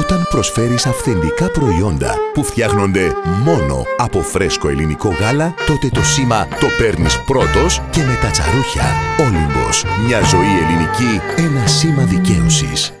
Όταν προσφέρεις αυθεντικά προϊόντα που φτιάχνονται μόνο από φρέσκο ελληνικό γάλα, τότε το σήμα το παίρνεις πρώτος και με τα τσαρούχια. Όλυμπος. Μια ζωή ελληνική, ένα σήμα δικαίωσης.